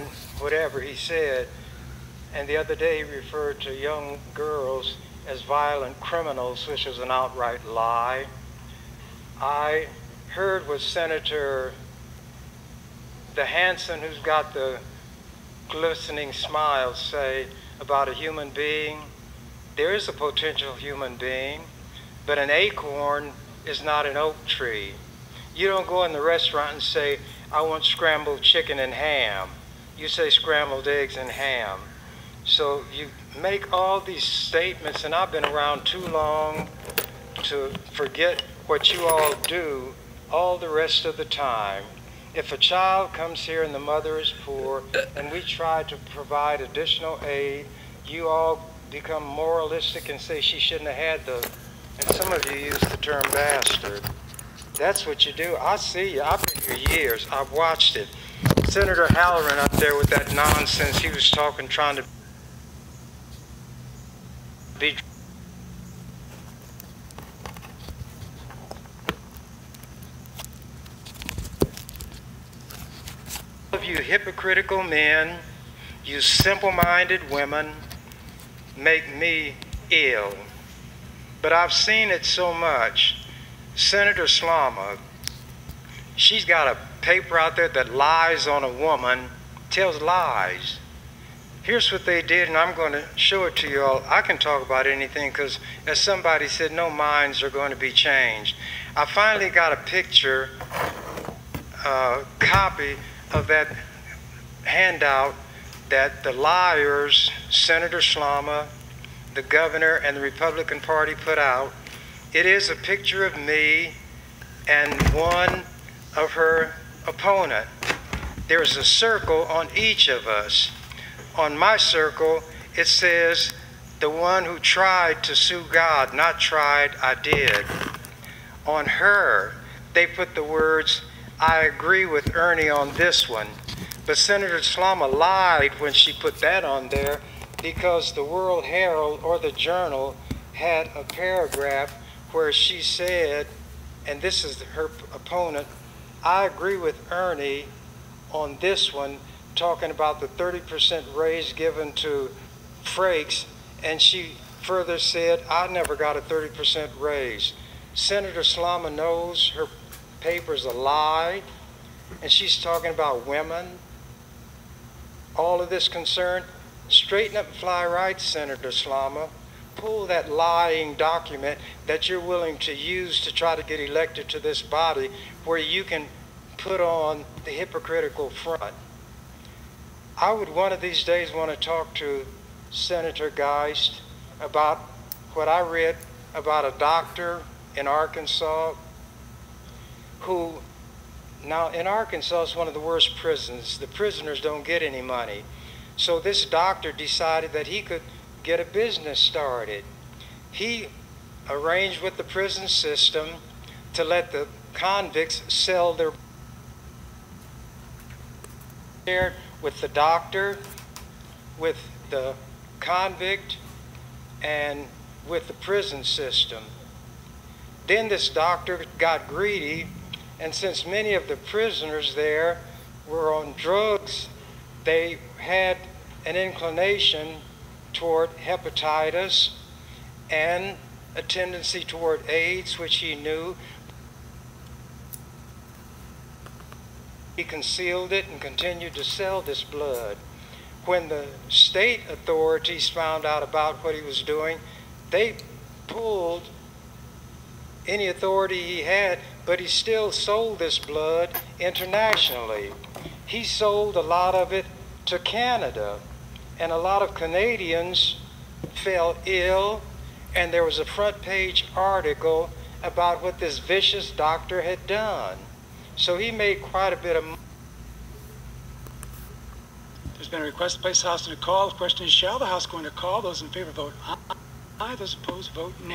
acorn, whatever he said. And the other day he referred to young girls as violent criminals, which is an outright lie. I heard what Senator the Hanson, who's got the glistening smile, say about a human being. There is a potential human being, but an acorn is not an oak tree. You don't go in the restaurant and say, I want scrambled chicken and ham. You say scrambled eggs and ham. So you make all these statements, and I've been around too long to forget what you all do all the rest of the time. If a child comes here and the mother is poor, and we try to provide additional aid, you all become moralistic and say she shouldn't have had the, and some of you use the term bastard. That's what you do. I see you. I've been here years. I've watched it. Senator Halloran up there with that nonsense he was talking, trying to be of you hypocritical men, you simple-minded women, make me ill. But I've seen it so much. Senator Slama, she's got a paper out there that lies on a woman, tells lies. Here's what they did, and I'm going to show it to you all. I can talk about anything because, as somebody said, no minds are going to be changed. I finally got a picture, uh, copy of that handout that the liars, Senator Slama, the governor, and the Republican Party put out. It is a picture of me and one of her opponent. There's a circle on each of us. On my circle, it says, the one who tried to sue God, not tried, I did. On her, they put the words, I agree with Ernie on this one. But Senator Slama lied when she put that on there because the World Herald or the Journal had a paragraph where she said, and this is her opponent, I agree with Ernie on this one, talking about the 30% raise given to Frakes, and she further said, I never got a 30% raise. Senator Slama knows her paper's a lie, and she's talking about women. All of this concern, straighten up and fly right, Senator Slama. Pull that lying document that you're willing to use to try to get elected to this body where you can put on the hypocritical front. I would one of these days want to talk to Senator Geist about what I read about a doctor in Arkansas who, now in Arkansas, is one of the worst prisons. The prisoners don't get any money. So this doctor decided that he could get a business started. He arranged with the prison system to let the convicts sell their There, with the doctor, with the convict, and with the prison system. Then this doctor got greedy and since many of the prisoners there were on drugs, they had an inclination toward hepatitis and a tendency toward AIDS, which he knew. He concealed it and continued to sell this blood. When the state authorities found out about what he was doing, they pulled any authority he had, but he still sold this blood internationally. He sold a lot of it to Canada, and a lot of Canadians fell ill, and there was a front page article about what this vicious doctor had done. So he made quite a bit of money. There's been a request to place the House in a call. The question is, shall the House go into call? Those in favor vote aye. Those opposed vote nay.